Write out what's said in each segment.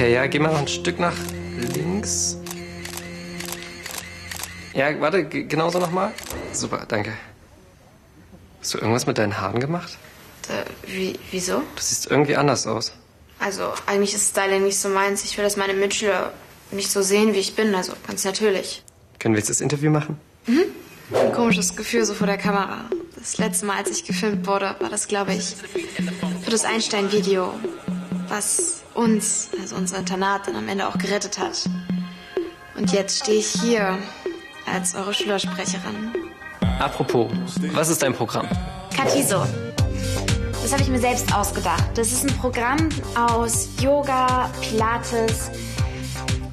Okay, ja, geh mal noch ein Stück nach links. Ja, warte, genauso nochmal. Super, danke. Hast du irgendwas mit deinen Haaren gemacht? Äh, wie, wieso? Du siehst irgendwie anders aus. Also, eigentlich ist Styling nicht so meins. Ich will, dass meine Mitschüler mich so sehen, wie ich bin. Also, ganz natürlich. Können wir jetzt das Interview machen? Ein komisches Gefühl so vor der Kamera. Das letzte Mal, als ich gefilmt wurde, war das, glaube ich, für das Einstein-Video, was uns, also unser Internat, dann am Ende auch gerettet hat. Und jetzt stehe ich hier als eure Schülersprecherin. Apropos, was ist dein Programm? Katiso. Das habe ich mir selbst ausgedacht. Das ist ein Programm aus Yoga, Pilates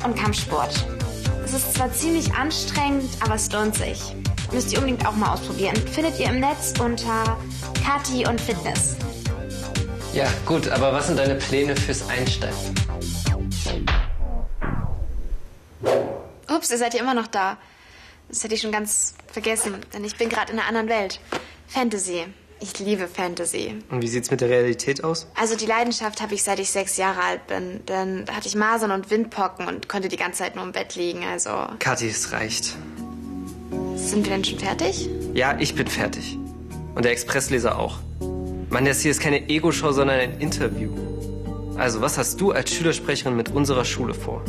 und Kampfsport. Es ist zwar ziemlich anstrengend, aber es lohnt sich. Müsst ihr unbedingt auch mal ausprobieren. Findet ihr im Netz unter Kati und Fitness. Ja, gut, aber was sind deine Pläne fürs Einstein? Ups, ihr seid ja immer noch da. Das hätte ich schon ganz vergessen, denn ich bin gerade in einer anderen Welt. Fantasy. Ich liebe Fantasy. Und wie sieht's mit der Realität aus? Also die Leidenschaft habe ich seit ich sechs Jahre alt bin. Denn da hatte ich Masern und Windpocken und konnte die ganze Zeit nur im Bett liegen. Also Kathi, es reicht. sind wir denn schon fertig? Ja, ich bin fertig. Und der Expressleser auch. Mann, das hier ist keine Ego-Show, sondern ein Interview. Also, was hast du als Schülersprecherin mit unserer Schule vor?